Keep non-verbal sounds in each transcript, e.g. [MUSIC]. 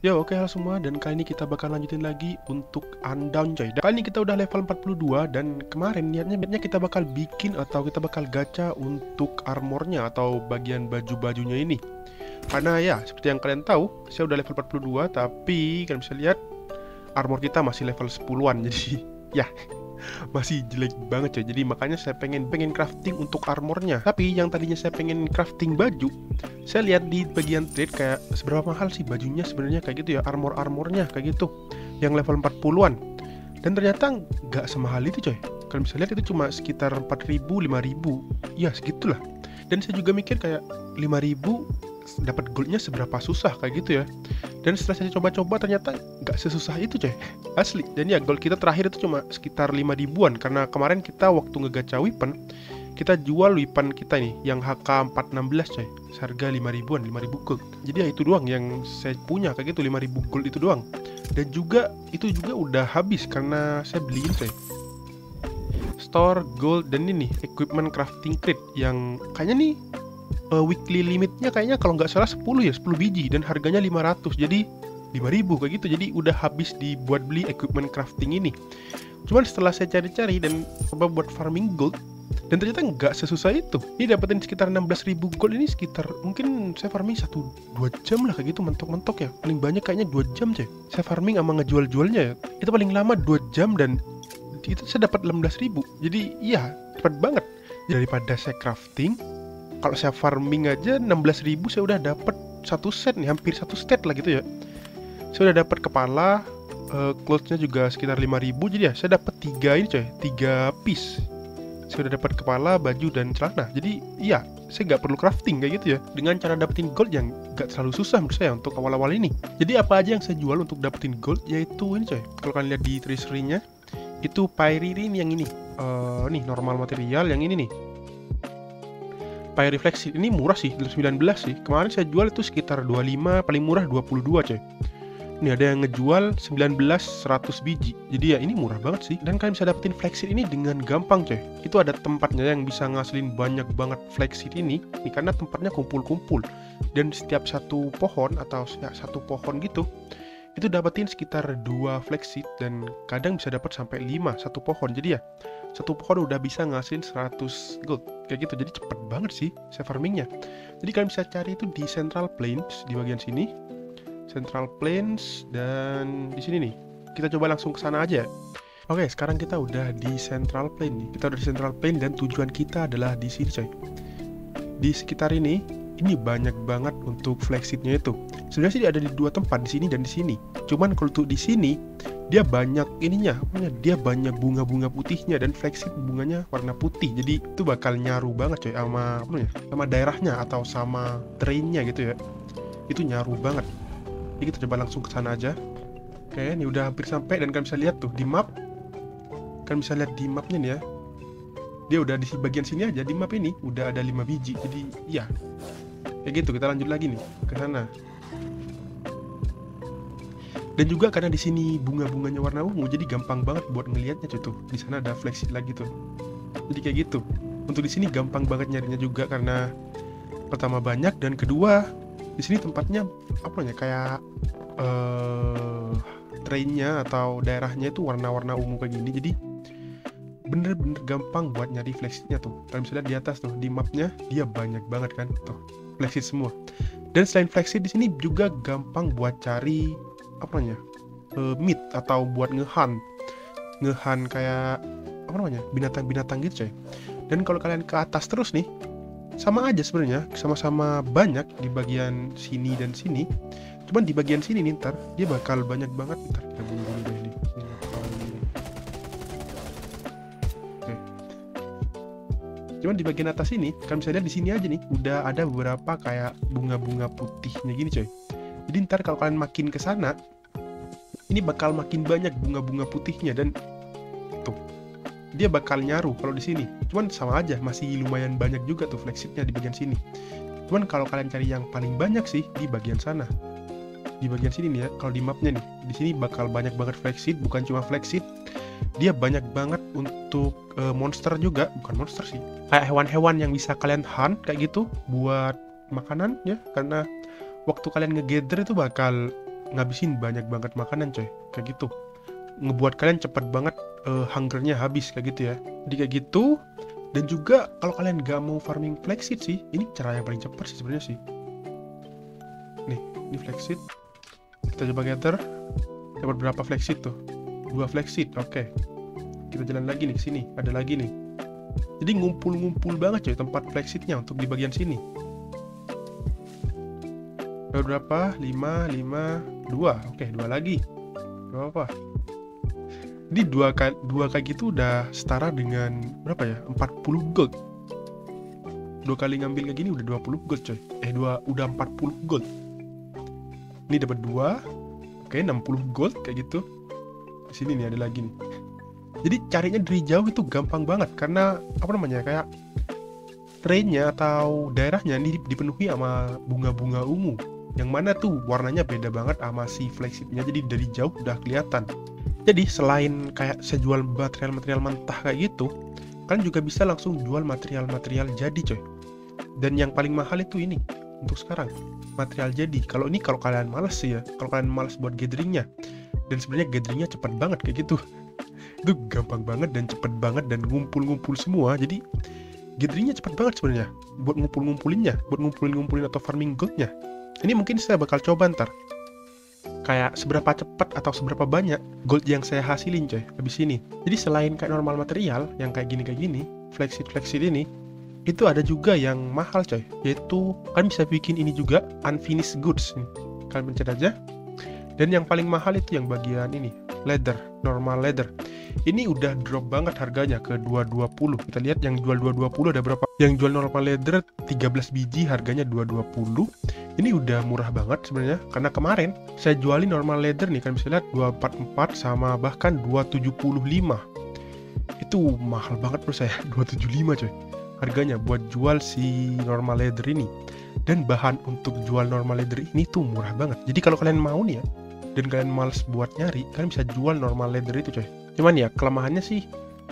Yo oke halo semua dan kali ini kita bakal lanjutin lagi untuk undown coy. Dan Kali ini kita udah level 42 dan kemarin niatnya niatnya kita bakal bikin atau kita bakal gacha untuk armornya atau bagian baju-bajunya ini. Karena ya seperti yang kalian tahu saya udah level 42 tapi kalian bisa lihat armor kita masih level 10an [LAUGHS] jadi ya masih jelek banget coy. Jadi makanya saya pengen pengen crafting untuk armornya. Tapi yang tadinya saya pengen crafting baju saya lihat di bagian trade kayak seberapa mahal sih bajunya sebenarnya kayak gitu ya armor armornya kayak gitu. Yang level 40-an dan ternyata nggak semahal itu coy. Kalian bisa lihat itu cuma sekitar 4000 5000 ya segitulah. Dan saya juga mikir kayak 5000 dapat goldnya seberapa susah kayak gitu ya. Dan setelah saya coba-coba ternyata nggak sesusah itu coy. Asli. Dan ya gold kita terakhir itu cuma sekitar 5 ribuan. Karena kemarin kita waktu ngegacha weapon kita jual weapon kita nih yang HK 416 coy. Seharga 5 ribuan 5 ribu gold. Jadi ya itu doang yang saya punya kayak gitu. 5 ribu gold itu doang. Dan juga itu juga udah habis karena saya beliin coy. Store gold dan ini equipment crafting crate yang kayaknya nih uh, weekly limitnya kayaknya kalau nggak salah 10 ya 10 biji dan harganya 500 jadi 5000 kayak gitu. Jadi udah habis dibuat beli equipment crafting ini. Cuman setelah saya cari-cari dan coba buat farming gold dan ternyata nggak sesusah itu. Ini dapetin sekitar 16.000 gold ini sekitar mungkin saya farming satu dua jam lah kayak gitu mentok-mentok ya. Paling banyak kayaknya dua jam cek. Saya farming sama ngejual-jualnya ya. Itu paling lama dua jam dan itu saya dapat 16.000 jadi iya cepat banget. Daripada saya crafting kalau saya farming aja 16.000 saya udah dapat satu set nih hampir satu set lah gitu ya. Saya udah dapat kepala uh, clothes-nya juga sekitar 5000 jadi ya saya dapat tiga ini coy tiga piece. Saya udah dapat kepala baju dan celana. Jadi iya saya nggak perlu crafting kayak gitu ya. Dengan cara dapetin gold yang nggak terlalu susah menurut saya untuk awal-awal ini. Jadi apa aja yang saya jual untuk dapetin gold yaitu ini coy kalau kalian lihat di treasury-nya itu pyririn yang ini. Uh, nih normal material yang ini nih Pay refleksi. Ini murah sih 19 sih. Kemarin saya jual itu sekitar 25 paling murah 22 coy. Ini ada yang ngejual 19 100 biji. Jadi ya ini murah banget sih. Dan kalian bisa dapetin flexit ini dengan gampang coy. Itu ada tempatnya yang bisa ngasilin banyak banget flexit ini. Ini karena tempatnya kumpul-kumpul. Dan setiap satu pohon atau ya, satu pohon gitu itu dapetin sekitar dua flexit dan kadang bisa dapat sampai 5 satu pohon. Jadi ya satu pohon udah bisa ngasilin 100 gold. Kayak gitu jadi cepet banget sih saya farmingnya. Jadi kalian bisa cari itu di central plains di bagian sini. Central plains dan di sini nih. Kita coba langsung ke sana aja Oke, sekarang kita udah di Central Plain nih. Kita udah di Central Plain dan tujuan kita adalah di sini, coy. Di sekitar ini, ini banyak banget untuk flagshipnya itu. Sebenarnya sih ada di dua tempat, di sini dan di sini. Cuman kalau untuk di sini, dia banyak ininya pokoknya dia banyak bunga-bunga putihnya dan flagship bunganya warna putih. Jadi itu bakal nyaru banget coy sama apa ya sama daerahnya atau sama trainnya gitu ya. Itu nyaru banget. Jadi kita coba langsung ke sana aja. Oke ini udah hampir sampai dan kalian bisa lihat tuh di map. Kalian bisa lihat di mapnya nih ya. Dia udah di bagian sini aja di map ini udah ada 5 biji. Jadi ya kayak gitu kita lanjut lagi nih ke sana. Dan juga karena di sini bunga-bunganya warna ungu jadi gampang banget buat ngelihatnya tuh di sana ada flexit lagi tuh. Jadi kayak gitu. Untuk di sini gampang banget nyarinya juga karena pertama banyak dan kedua di sini tempatnya apa ya kayak uh, trainnya atau daerahnya itu warna-warna ungu kayak gini. Jadi bener-bener gampang buat nyari flexitnya tuh. Kalian bisa lihat di atas tuh di mapnya dia banyak banget kan tuh flexit semua. Dan selain flexit di sini juga gampang buat cari apa namanya uh, meat atau buat ngehan ngehan kayak apa namanya binatang-binatang gitu coy. Dan kalau kalian ke atas terus nih sama aja sebenarnya sama-sama banyak di bagian sini dan sini. Cuman di bagian sini nih ntar dia bakal banyak banget ntar kita bunuh cuman di bagian atas ini kan bisa lihat di sini aja nih udah ada beberapa kayak bunga-bunga putihnya gini coy jadi ntar kalau kalian makin ke sana ini bakal makin banyak bunga-bunga putihnya dan tuh dia bakal nyaru kalau di sini. Cuman sama aja masih lumayan banyak juga tuh flagshipnya di bagian sini. Cuman kalau kalian cari yang paling banyak sih di bagian sana. Di bagian sini nih ya, kalau di mapnya nih, di sini bakal banyak banget flagship, bukan cuma flagship, dia banyak banget untuk uh, monster juga, bukan monster sih. Kayak hewan-hewan yang bisa kalian hunt kayak gitu buat makanan ya, karena waktu kalian ngegather itu bakal ngabisin banyak banget makanan coy. Kayak gitu. Ngebuat kalian cepet banget uh, hungernya habis kayak gitu ya. Jadi kayak gitu. Dan juga kalau kalian gak mau farming flexit sih ini cara yang paling cepat sih sebenarnya sih. Nih ini flexit kita coba gather. Dapat berapa flexit tuh dua flexit oke. Okay. kita jalan lagi nih sini ada lagi nih. Jadi ngumpul-ngumpul banget coy tempat flexitnya untuk di bagian sini. Berapa? 5 5 2 oke dua lagi. Berapa ini dua kali dua gitu udah setara dengan berapa ya? 40 gold. Dua kali ngambil kayak gini udah 20 gold coy. Eh dua udah 40 gold. Ini dapat dua oke 60 gold kayak gitu. di sini nih ada lagi nih. Jadi carinya dari jauh itu gampang banget karena apa namanya kayak trainnya atau daerahnya ini dipenuhi sama bunga-bunga ungu. Yang mana tuh warnanya beda banget sama si flagshipnya jadi dari jauh udah kelihatan. Jadi selain kayak saya jual material-material mentah kayak gitu kalian juga bisa langsung jual material-material jadi coy. Dan yang paling mahal itu ini untuk sekarang material jadi. Kalau ini kalau kalian males sih ya kalau kalian males buat gatheringnya dan sebenarnya gatheringnya cepet banget kayak gitu. Itu gampang banget dan cepet banget dan ngumpul-ngumpul semua. Jadi gatheringnya cepet banget sebenarnya buat ngumpul-ngumpulinnya buat ngumpulin-ngumpulin atau farming goldnya ini mungkin saya bakal coba ntar. Kayak seberapa cepat atau seberapa banyak gold yang saya hasilin coy habis ini. Jadi selain kayak normal material yang kayak gini kayak gini flexit flexit ini itu ada juga yang mahal coy. Yaitu kan bisa bikin ini juga unfinished goods kalian pencet aja dan yang paling mahal itu yang bagian ini leather normal leather. Ini udah drop banget harganya ke 220 kita lihat yang jual 220 ada berapa? Yang jual normal leather 13 biji harganya 220 ini udah murah banget sebenarnya karena kemarin saya jualin normal leather nih kan bisa lihat 244 sama bahkan 275 itu mahal banget menurut saya [LAUGHS] 275 coy. Harganya buat jual si normal leather ini. Dan bahan untuk jual normal leather ini tuh murah banget. Jadi kalau kalian mau nih ya dan kalian males buat nyari kalian bisa jual normal leather itu coy. Cuman ya kelemahannya sih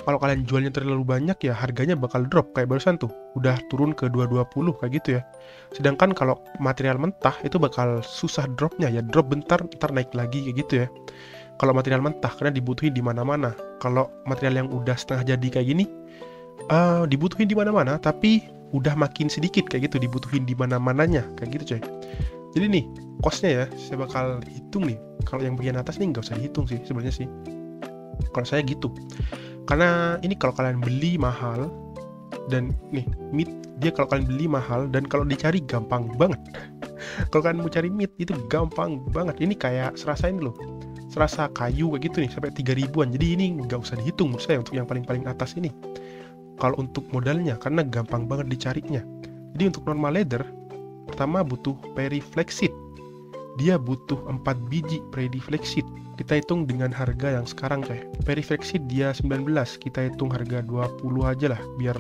kalau kalian jualnya terlalu banyak ya harganya bakal drop kayak barusan tuh. Udah turun ke 220 kayak gitu ya. Sedangkan kalau material mentah itu bakal susah dropnya ya. Drop bentar ntar naik lagi kayak gitu ya. Kalau material mentah karena dibutuhin di mana-mana. Kalau material yang udah setengah jadi kayak gini uh, dibutuhin di mana-mana tapi udah makin sedikit kayak gitu dibutuhin di mana-mananya kayak gitu coy. Jadi nih costnya ya saya bakal hitung nih kalau yang bagian atas nih nggak usah dihitung sih sebenarnya sih. Kalau saya gitu. Karena ini kalau kalian beli mahal dan nih meat dia kalau kalian beli mahal dan kalau dicari gampang banget. [LAUGHS] Kalau kalian mau cari meat itu gampang banget. Ini kayak serasa ini loh. Serasa kayu kayak gitu nih sampai 3 ribuan. Jadi ini nggak usah dihitung menurut saya untuk yang paling-paling atas ini. Kalau untuk modalnya karena gampang banget dicarinya. Jadi untuk normal leather pertama butuh periflexit dia butuh 4 biji periflexit kita hitung dengan harga yang sekarang coy periflexit dia 19 kita hitung harga 20 aja lah biar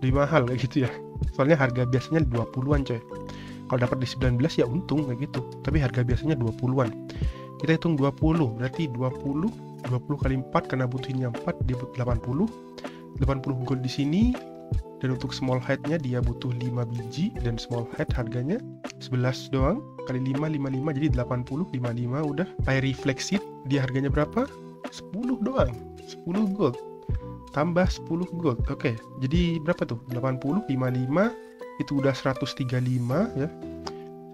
lebih mahal kayak gitu ya. Soalnya harga biasanya 20-an coy. Kalau dapat di 19 ya untung kayak gitu. Tapi harga biasanya 20-an kita hitung 20 berarti 20 20 kali 4 karena butuhnya 4 dia butuh 80 80 gold di sini dan untuk small headnya dia butuh 5 biji. Dan small head harganya 11 doang kali 5 55 jadi 80 55 udah air reflexit dia harganya berapa? 10 doang. 10 gold. Tambah 10 gold. Oke okay. jadi berapa tuh? 80 55 itu udah 135 ya.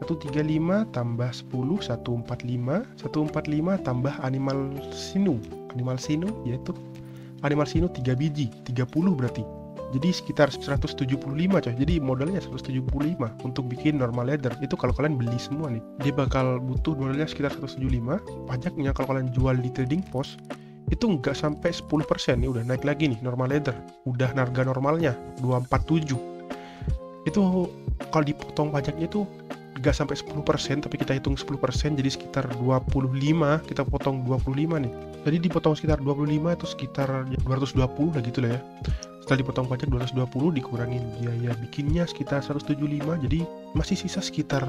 135 tambah 10 145 145 tambah animal sinu animal sinu yaitu animal sinu 3 biji. 30 berarti jadi sekitar 175 coy. Jadi modalnya 175 untuk bikin normal leather. Itu kalau kalian beli semua nih dia bakal butuh modalnya sekitar 175 pajaknya kalau kalian jual di trading post itu nggak sampai 10% nih udah naik lagi nih normal leather. Udah harga normalnya 247 itu kalau dipotong pajaknya itu nggak sampai 10% tapi kita hitung 10% jadi sekitar 25 kita potong 25 nih. Jadi dipotong sekitar 25 itu sekitar 220 lah gitu lah ya setelah dipotong pajak 220 dikurangin. Biaya bikinnya sekitar 175 jadi masih sisa sekitar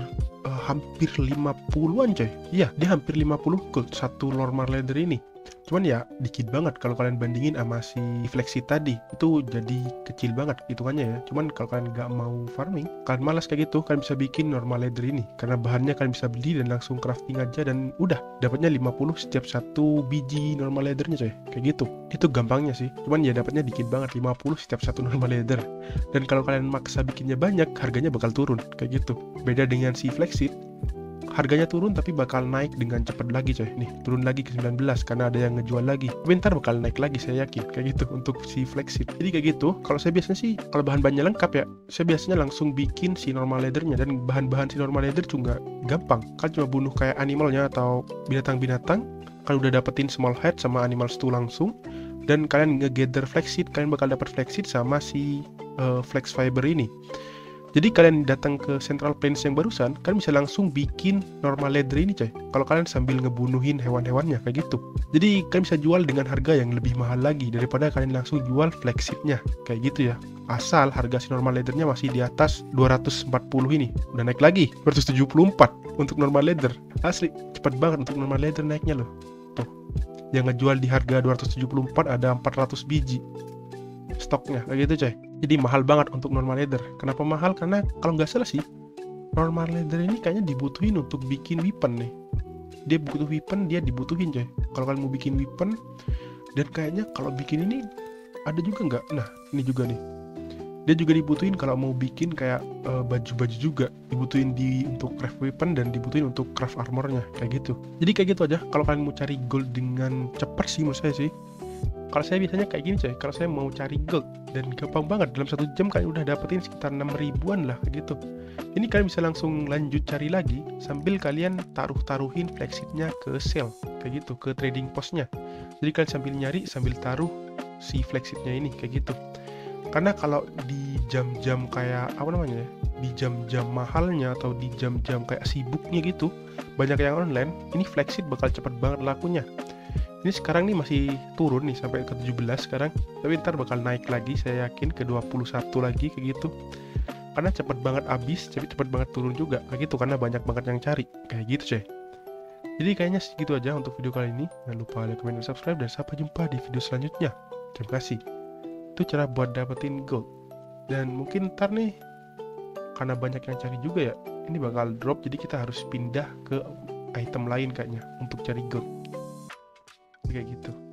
uh, hampir 50-an coy. Iya dia hampir 50 gold satu normal leather ini cuman ya dikit banget. Kalau kalian bandingin sama si flexi tadi itu jadi kecil banget hitungannya ya. Cuman kalau kalian nggak mau farming kalian malas kayak gitu. Kalian bisa bikin normal leather ini. Karena bahannya kalian bisa beli dan langsung crafting aja dan udah dapatnya 50 setiap satu biji normal leathernya coy. Kayak gitu. Itu gampangnya sih. Cuman ya dapatnya dikit banget 50 setiap satu normal leather dan kalau kalian maksa bikinnya banyak harganya bakal turun. Kayak gitu. Beda dengan si flexit harganya turun tapi bakal naik dengan cepat lagi coy. Nih turun lagi ke 19 karena ada yang ngejual lagi. Bentar bakal naik lagi saya yakin. Kayak gitu untuk si flexit jadi kayak gitu kalau saya biasanya sih kalau bahan-bahannya lengkap ya saya biasanya langsung bikin si normal leathernya dan bahan-bahan si normal leather juga gampang. Kan cuma bunuh kayak animalnya atau binatang-binatang. Kalian udah dapetin small head sama animal stew langsung. Dan kalian ngegather flexit kalian bakal dapat flexit sama si uh, flex fiber ini jadi kalian datang ke Central Plains yang barusan, kalian bisa langsung bikin normal leather ini coy. Kalau kalian sambil ngebunuhin hewan-hewannya kayak gitu. Jadi kalian bisa jual dengan harga yang lebih mahal lagi daripada kalian langsung jual flagshipnya kayak gitu ya. Asal harga si normal leathernya masih di atas 240 ini. Udah naik lagi 274 untuk normal leather. Asli cepat banget untuk normal leather naiknya loh. Tuh. Yang ngejual di harga 274 ada 400 biji stoknya kayak gitu coy jadi mahal banget untuk normal leather. Kenapa mahal? Karena kalau nggak salah sih normal leather ini kayaknya dibutuhin untuk bikin weapon nih. Dia butuh weapon dia dibutuhin coy. Kalau kalian mau bikin weapon dan kayaknya kalau bikin ini ada juga nggak? Nah ini juga nih. Dia juga dibutuhin kalau mau bikin kayak baju baju-baju juga. Dibutuhin di untuk craft weapon dan dibutuhin untuk craft armornya kayak gitu. Jadi kayak gitu aja. Kalau kalian mau cari gold dengan cepat sih menurut saya sih. Kalau saya biasanya kayak gini coy. Kalau saya mau cari gold dan gampang banget dalam satu jam kalian udah dapetin sekitar 6 ribuan lah gitu. Ini kalian bisa langsung lanjut cari lagi sambil kalian taruh-taruhin flexitnya ke sale kayak gitu ke trading postnya. Jadi kalian sambil nyari sambil taruh si flexitnya ini kayak gitu. Karena kalau di jam-jam kayak apa namanya ya, di jam-jam mahalnya atau di jam-jam kayak sibuknya gitu banyak yang online ini flexit bakal cepet banget lakunya ini sekarang nih masih turun nih sampai ke 17 sekarang. Tapi ntar bakal naik lagi saya yakin ke 21 lagi kayak gitu. Karena cepet banget habis tapi cepet banget turun juga. Kayak gitu karena banyak banget yang cari. Kayak gitu ceh. Jadi kayaknya segitu aja untuk video kali ini. Jangan lupa like, comment, dan subscribe. Dan sampai jumpa di video selanjutnya. Terima kasih. Itu cara buat dapetin gold. Dan mungkin ntar nih karena banyak yang cari juga ya ini bakal drop. Jadi kita harus pindah ke item lain kayaknya untuk cari gold kayak gitu